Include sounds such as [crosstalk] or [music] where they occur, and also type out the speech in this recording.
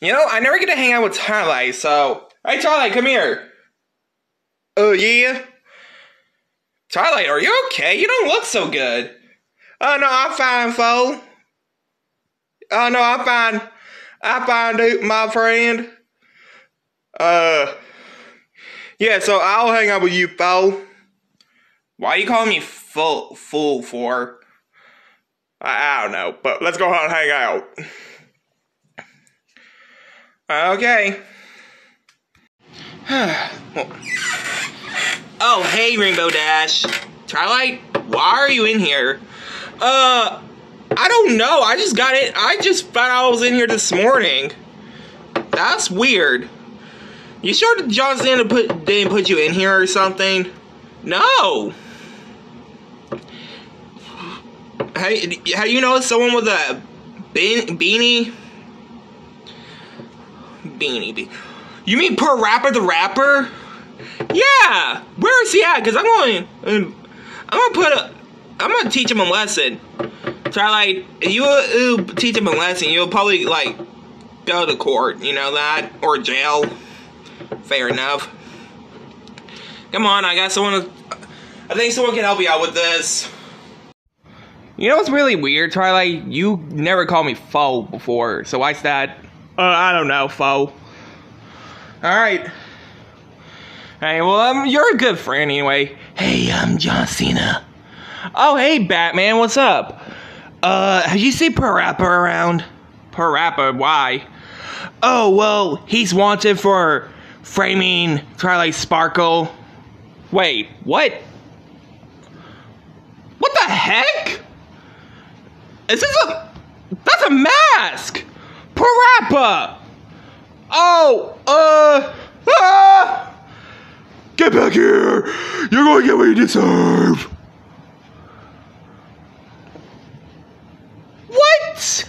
You know, I never get to hang out with Twilight, so. Hey, Twilight, come here. Oh, yeah? Twilight, are you okay? You don't look so good. Oh, no, I'm fine, fool. Oh, no, I'm fine. I'm fine, dude, my friend. Uh. Yeah, so I'll hang out with you, fool. Why you calling me full fool for? I, I don't know, but let's go out and hang out. Okay. [sighs] oh, hey, Rainbow Dash. Twilight, why are you in here? Uh, I don't know. I just got it. I just found I was in here this morning. That's weird. You sure John Cena put didn't put you in here or something? No. How, how you know someone with a bean, beanie? Beanie, be- You mean Parappa the rapper? Yeah. Where is he at? Cause I'm going. I'm gonna put a. I'm gonna teach him a lesson. Try like you uh, teach him a lesson. You'll probably like go to court. You know that or jail. Fair enough. Come on, I got someone. I think someone can help you out with this. You know what's really weird, Twilight? You never called me foe before, so why's that? Uh, I don't know, foe. Alright. Hey, well, um, you're a good friend anyway. Hey, I'm John Cena. Oh, hey, Batman, what's up? Uh, have you seen Parappa around? Parappa, why? Oh, well, he's wanted for framing Twilight Sparkle. Wait, what? What the heck? Is this a. That's a mask! Parappa! Oh, uh. Ah! Get back here! You're going to get what you deserve! What?